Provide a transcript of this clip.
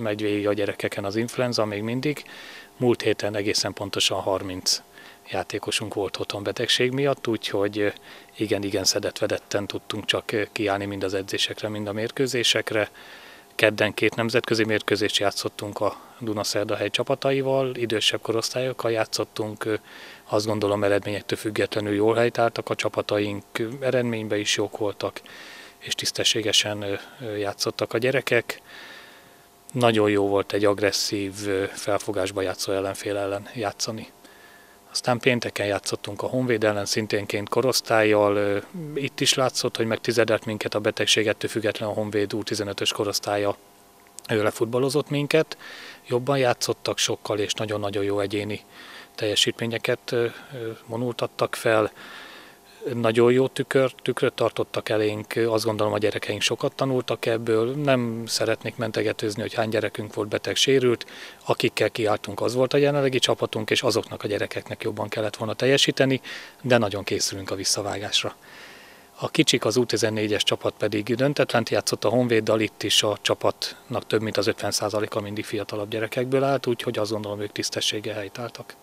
Megy végig a gyerekeken az influenza még mindig. Múlt héten egészen pontosan 30 játékosunk volt otthon betegség miatt, úgyhogy igen-igen szedett-vedetten tudtunk csak kiállni mind az edzésekre, mind a mérkőzésekre. Kedden két nemzetközi mérkőzést játszottunk a Dunaszerdahely csapataival, idősebb korosztályokkal játszottunk, azt gondolom eredményektől függetlenül jól helytáltak a csapataink, eredményben is jók voltak, és tisztességesen játszottak a gyerekek. Nagyon jó volt egy agresszív felfogásba játszó ellenfél ellen játszani. Aztán pénteken játszottunk a Honvéd ellen szinténként korosztályjal. Itt is látszott, hogy megtizedelt minket a betegség, ettől független a Honvéd U15-ös korosztálya ő lefutballozott minket. Jobban játszottak sokkal, és nagyon-nagyon jó egyéni teljesítményeket vonultattak fel nagyon jó tükör, tükröt tartottak elénk, azt gondolom a gyerekeink sokat tanultak ebből, nem szeretnék mentegetőzni, hogy hány gyerekünk volt beteg, sérült, akikkel kiálltunk, az volt a jelenlegi csapatunk, és azoknak a gyerekeknek jobban kellett volna teljesíteni, de nagyon készülünk a visszavágásra. A kicsik, az U14-es csapat pedig döntetlent játszott a Honvéddal, itt is a csapatnak több mint az 50%-a mindig fiatalabb gyerekekből állt, úgyhogy azt gondolom ők tisztességgel helytáltak.